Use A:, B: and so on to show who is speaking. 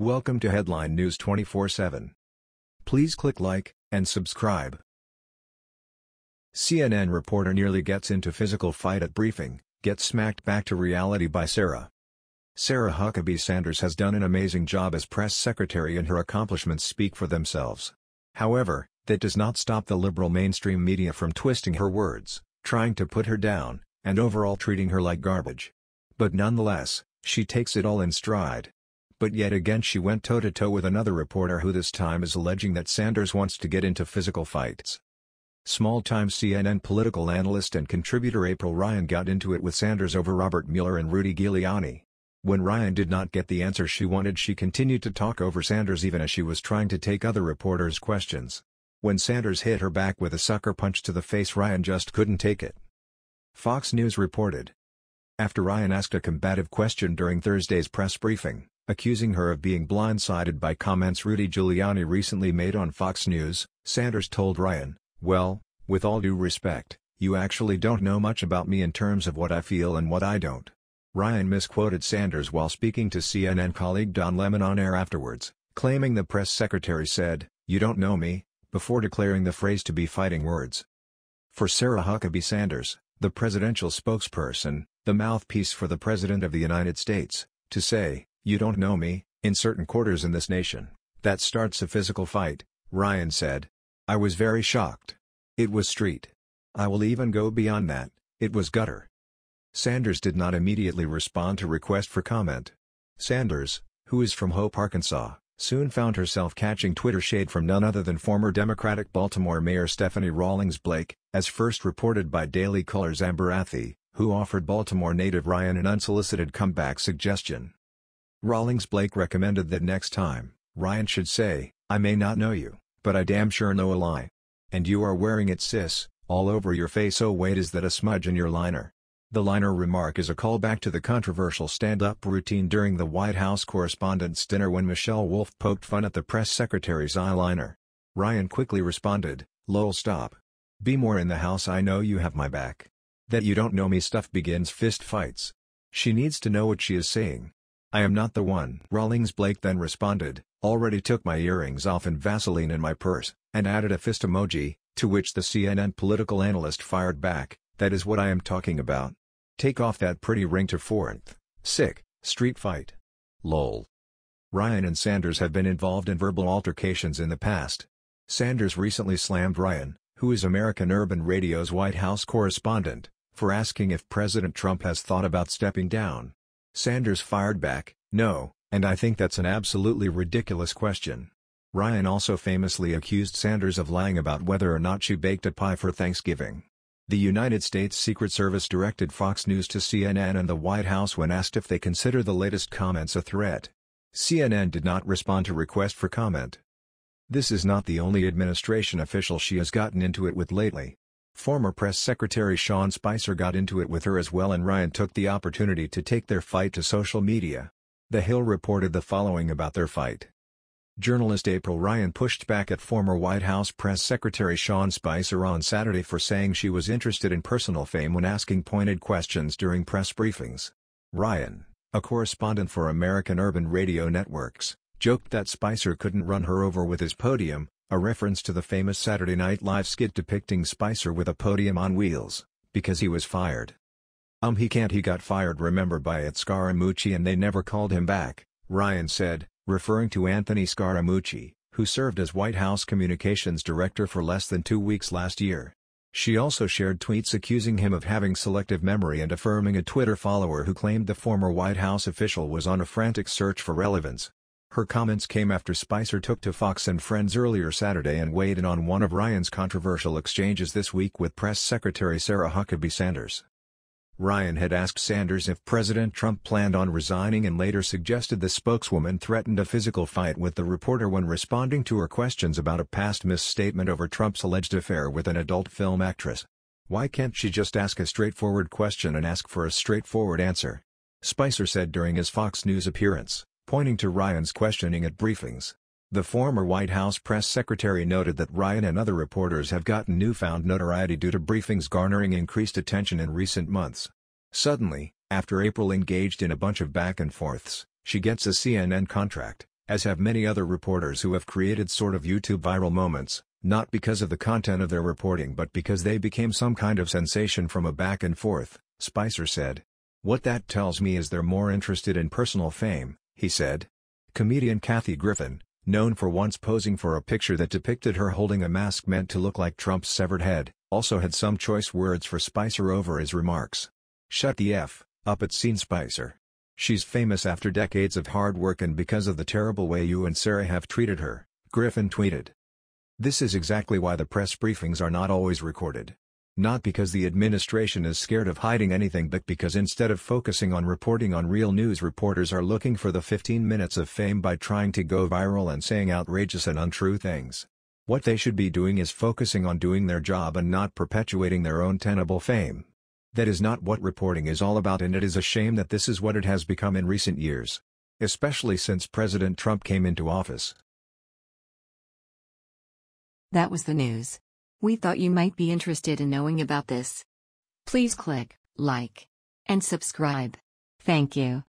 A: Welcome to Headline News 24/7. Please click like and subscribe. CNN reporter nearly gets into physical fight at briefing, gets smacked back to reality by Sarah. Sarah Huckabee Sanders has done an amazing job as press secretary and her accomplishments speak for themselves. However, that does not stop the liberal mainstream media from twisting her words, trying to put her down, and overall treating her like garbage. But nonetheless, she takes it all in stride. But yet again she went toe-to-toe -to -toe with another reporter who this time is alleging that Sanders wants to get into physical fights. Small-time CNN political analyst and contributor April Ryan got into it with Sanders over Robert Mueller and Rudy Giuliani. When Ryan did not get the answer she wanted she continued to talk over Sanders even as she was trying to take other reporters' questions. When Sanders hit her back with a sucker punch to the face Ryan just couldn't take it. Fox News reported. After Ryan asked a combative question during Thursday's press briefing, accusing her of being blindsided by comments Rudy Giuliani recently made on Fox News, Sanders told Ryan, well, with all due respect, you actually don't know much about me in terms of what I feel and what I don't. Ryan misquoted Sanders while speaking to CNN colleague Don Lemon on air afterwards, claiming the press secretary said, you don't know me, before declaring the phrase to be fighting words. For Sarah Huckabee Sanders, the presidential spokesperson, the mouthpiece for the President of the United States, to say, you don't know me, in certain quarters in this nation, that starts a physical fight, Ryan said, I was very shocked. It was street. I will even go beyond that, it was gutter. Sanders did not immediately respond to request for comment. Sanders, who is from Hope, Arkansas, soon found herself catching Twitter shade from none other than former Democratic Baltimore Mayor Stephanie Rawlings Blake, as first reported by Daily Caller's Amber Athey, who offered Baltimore native Ryan an unsolicited comeback suggestion. Rawlings Blake recommended that next time, Ryan should say, I may not know you, but I damn sure know a lie. And you are wearing it sis, all over your face oh wait is that a smudge in your liner? The liner remark is a callback to the controversial stand-up routine during the White House Correspondents' Dinner when Michelle Wolf poked fun at the press secretary's eyeliner. Ryan quickly responded, lol stop. Be more in the house I know you have my back. That you don't know me stuff begins fist fights. She needs to know what she is saying. I am not the one. Rawlings Blake then responded, already took my earrings off and Vaseline in my purse, and added a fist emoji, to which the CNN political analyst fired back, that is what I am talking about. Take off that pretty ring to fourth. Sick, street fight. Lol. Ryan and Sanders have been involved in verbal altercations in the past. Sanders recently slammed Ryan, who is American Urban Radio's White House correspondent, for asking if President Trump has thought about stepping down. Sanders fired back, no, and I think that's an absolutely ridiculous question. Ryan also famously accused Sanders of lying about whether or not she baked a pie for Thanksgiving. The United States Secret Service directed Fox News to CNN and the White House when asked if they consider the latest comments a threat. CNN did not respond to request for comment. This is not the only administration official she has gotten into it with lately. Former Press Secretary Sean Spicer got into it with her as well and Ryan took the opportunity to take their fight to social media. The Hill reported the following about their fight. Journalist April Ryan pushed back at former White House Press Secretary Sean Spicer on Saturday for saying she was interested in personal fame when asking pointed questions during press briefings. Ryan, a correspondent for American Urban Radio Networks, joked that Spicer couldn't run her over with his podium, a reference to the famous Saturday Night Live skit depicting Spicer with a podium on wheels, because he was fired. Um he can't he got fired remember by Ed Scaramucci and they never called him back, Ryan said, referring to Anthony Scaramucci, who served as White House Communications Director for less than two weeks last year. She also shared tweets accusing him of having selective memory and affirming a Twitter follower who claimed the former White House official was on a frantic search for relevance. Her comments came after Spicer took to Fox and Friends earlier Saturday and weighed in on one of Ryan's controversial exchanges this week with Press Secretary Sarah Huckabee Sanders. Ryan had asked Sanders if President Trump planned on resigning and later suggested the spokeswoman threatened a physical fight with the reporter when responding to her questions about a past misstatement over Trump's alleged affair with an adult film actress. Why can't she just ask a straightforward question and ask for a straightforward answer? Spicer said during his Fox News appearance pointing to Ryan's questioning at briefings. The former White House press secretary noted that Ryan and other reporters have gotten newfound notoriety due to briefings garnering increased attention in recent months. Suddenly, after April engaged in a bunch of back and forths, she gets a CNN contract, as have many other reporters who have created sort of YouTube viral moments, not because of the content of their reporting but because they became some kind of sensation from a back and forth, Spicer said. What that tells me is they're more interested in personal fame, he said. Comedian Kathy Griffin, known for once posing for a picture that depicted her holding a mask meant to look like Trump's severed head, also had some choice words for Spicer over his remarks. Shut the F, up at Scene Spicer. She's famous after decades of hard work and because of the terrible way you and Sarah have treated her, Griffin tweeted. This is exactly why the press briefings are not always recorded. Not because the administration is scared of hiding anything but because instead of focusing on reporting on real news reporters are looking for the 15 minutes of fame by trying to go viral and saying outrageous and untrue things. What they should be doing is focusing on doing their job and not perpetuating their own tenable fame. That is not what reporting is all about and it is a shame that this is what it has become in recent years. Especially since President Trump came into office.
B: That was the news. We thought you might be interested in knowing about this. Please click like and subscribe. Thank you.